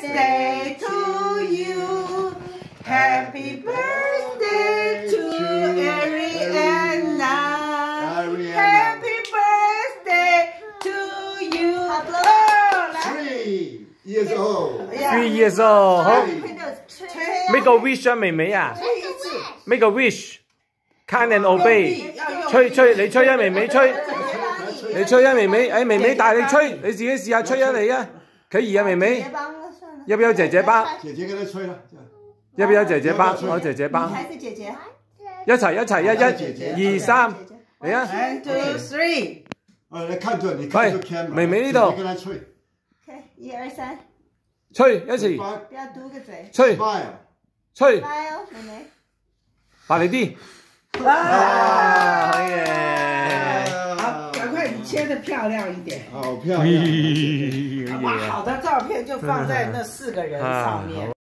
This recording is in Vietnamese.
birthday to you. Happy birthday to Ariana. Happy birthday to you. Oh,来 Three years old. Three years old，好吹，make a wish 啊，妹妹啊吹一次， ，make a wish，kind and obey，吹吹，你吹啊，妹妹吹，你吹啊，妹妹，诶，妹妹带你吹，你自己试下吹啊，你啊，可以啊，妹妹姐，帮了算了。 要不要姐姐帮？姐姐给他吹了，要不要姐姐帮？我姐姐帮，还是姐姐？一齊一齊，一一二三，嚟啊！？One two three，呃，来看住，你看住 camera，妹妹呢？度吹。OK，一二三，吹一齊，不要嘟个嘴。吹。吹，来哦，妹妹。大力啲，切的漂亮一点。好漂亮。咦，好哇，嘢啊！好的照片就放在那四个人上面。